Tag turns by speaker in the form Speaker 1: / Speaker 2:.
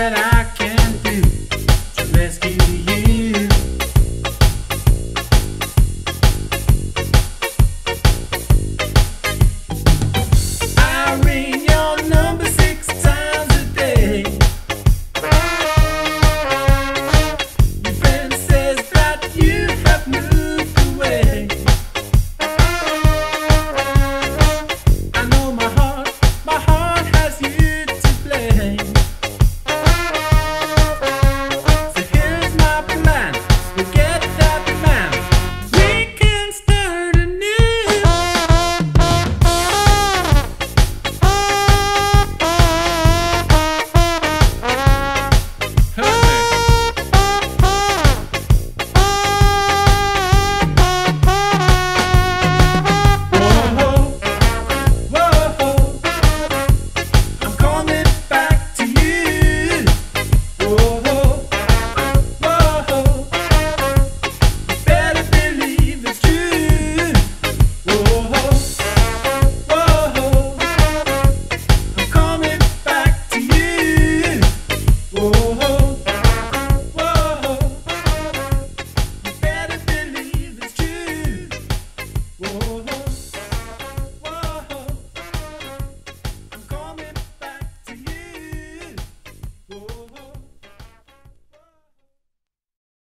Speaker 1: that I